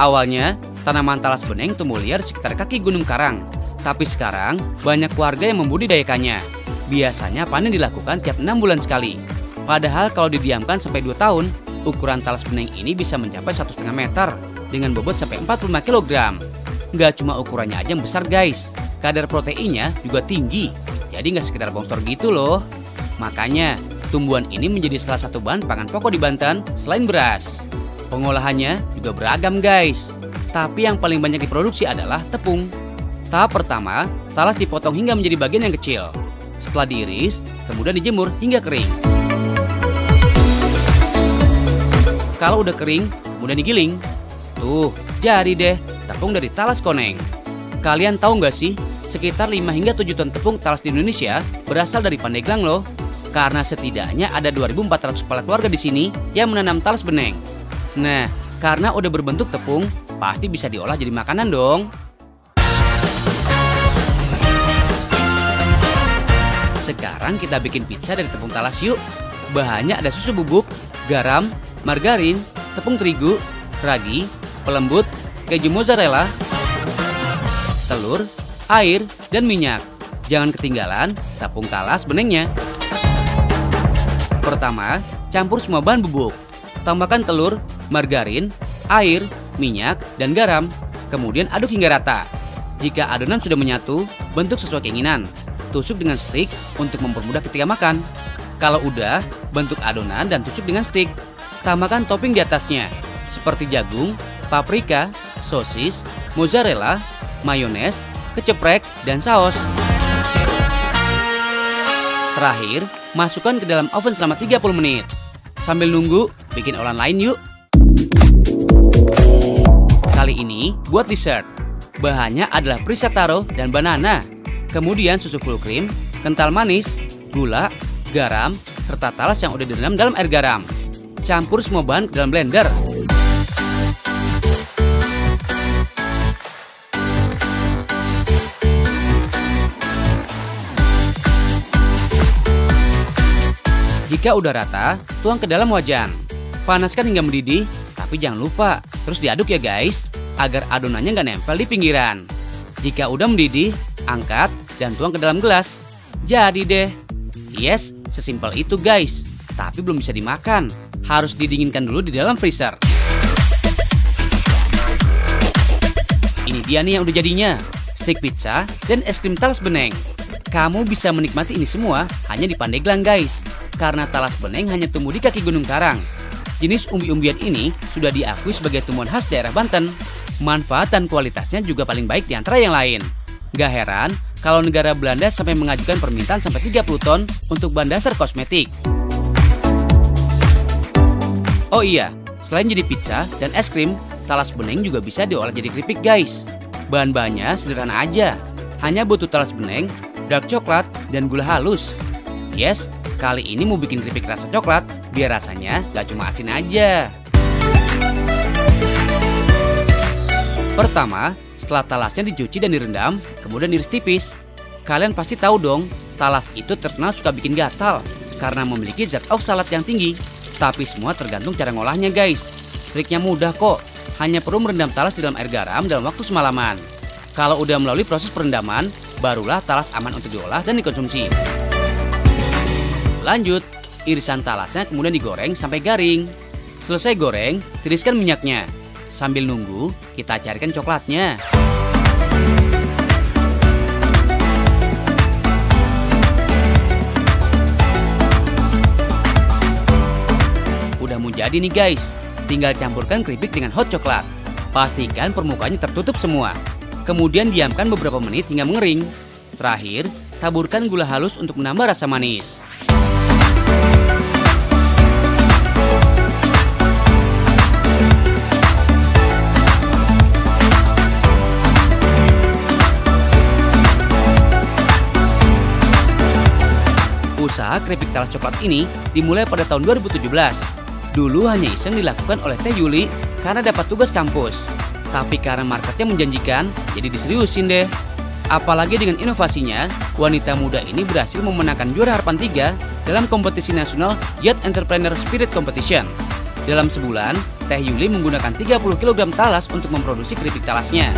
Awalnya, tanaman talas beneng tumbuh liar di sekitar kaki Gunung Karang. Tapi sekarang, banyak warga yang membudidayakannya. Biasanya panen dilakukan tiap enam bulan sekali. Padahal kalau didiamkan sampai 2 tahun, ukuran talas beneng ini bisa mencapai 1,5 meter dengan bobot sampai 45 kg. Nggak cuma ukurannya aja yang besar guys, kadar proteinnya juga tinggi. Jadi nggak sekedar bongstor gitu loh. Makanya, tumbuhan ini menjadi salah satu bahan pangan pokok di Banten selain beras. Pengolahannya juga beragam guys. Tapi yang paling banyak diproduksi adalah tepung. Tahap pertama, talas dipotong hingga menjadi bagian yang kecil. Setelah diiris, kemudian dijemur hingga kering. Kalau udah kering, kemudian digiling. Tuh, jadi deh tepung dari talas koneng. Kalian tahu nggak sih, sekitar 5 hingga 7 ton tepung talas di Indonesia berasal dari Pandeglang loh. Karena setidaknya ada 2.400 kepala keluarga di sini yang menanam talas beneng. Nah, karena udah berbentuk tepung, pasti bisa diolah jadi makanan dong. Sekarang kita bikin pizza dari tepung talas yuk. Bahannya ada susu bubuk, garam, margarin, tepung terigu, ragi, pelembut, keju mozzarella, telur, air, dan minyak. Jangan ketinggalan tepung talas benengnya. Pertama, campur semua bahan bubuk. Tambahkan telur, margarin, air, minyak, dan garam. Kemudian aduk hingga rata. Jika adonan sudah menyatu, bentuk sesuai keinginan. Tusuk dengan stick untuk mempermudah ketika makan. Kalau udah, bentuk adonan dan tusuk dengan stick. Tambahkan topping di atasnya, seperti jagung, paprika, sosis, mozzarella, mayones, keceprek, dan saus. Terakhir, masukkan ke dalam oven selama 30 menit. Sambil nunggu, bikin olahan lain yuk. Kali ini buat dessert. Bahannya adalah prisataro dan banana. Kemudian susu full cream, kental manis, gula, garam, serta talas yang udah direndam dalam air garam. Campur semua bahan ke dalam blender. Jika udah rata, tuang ke dalam wajan. Panaskan hingga mendidih, tapi jangan lupa terus diaduk ya guys, agar adonannya nggak nempel di pinggiran. Jika udah mendidih, angkat dan tuang ke dalam gelas. Jadi deh. Yes, sesimpel itu guys. Tapi belum bisa dimakan. Harus didinginkan dulu di dalam freezer. Ini dia nih yang udah jadinya. Steak pizza dan es krim talas beneng. Kamu bisa menikmati ini semua hanya di Pandeglang guys. Karena talas beneng hanya tumbuh di kaki Gunung Karang. Jenis umbi-umbian ini sudah diakui sebagai tumbuhan khas daerah Banten. Manfaat dan kualitasnya juga paling baik di antara yang lain. Gak heran kalau negara Belanda sampai mengajukan permintaan sampai 30 ton untuk bahan dasar kosmetik. Oh iya, selain jadi pizza dan es krim, talas beneng juga bisa diolah jadi keripik guys. Bahan-bahannya sederhana aja. Hanya butuh talas beneng, dark coklat, dan gula halus. Yes, kali ini mau bikin keripik rasa coklat, biar rasanya gak cuma asin aja. Pertama, setelah talasnya dicuci dan direndam, kemudian diiris tipis. Kalian pasti tahu dong, talas itu terkenal suka bikin gatal karena memiliki zat oksalat yang tinggi. Tapi semua tergantung cara ngolahnya guys. Triknya mudah kok, hanya perlu merendam talas di dalam air garam dalam waktu semalaman. Kalau udah melalui proses perendaman, barulah talas aman untuk diolah dan dikonsumsi. Lanjut, irisan talasnya kemudian digoreng sampai garing. Selesai goreng, tiriskan minyaknya. Sambil nunggu, kita carikan coklatnya. Udah mau jadi nih guys, tinggal campurkan keripik dengan hot coklat. Pastikan permukaannya tertutup semua. Kemudian diamkan beberapa menit hingga mengering. Terakhir, taburkan gula halus untuk menambah rasa manis. Usaha keripik talas coklat ini dimulai pada tahun 2017. Dulu hanya iseng dilakukan oleh Teh Yuli karena dapat tugas kampus. Tapi karena marketnya menjanjikan, jadi diseriusin deh. Apalagi dengan inovasinya, wanita muda ini berhasil memenangkan juara harapan 3 dalam kompetisi nasional Youth Entrepreneur Spirit Competition. Dalam sebulan, Teh Yuli menggunakan 30 kg talas untuk memproduksi keripik talasnya.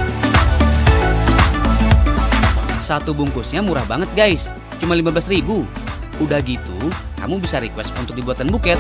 Satu bungkusnya murah banget guys, cuma 15 ribu. Udah gitu, kamu bisa request untuk dibuatkan buket.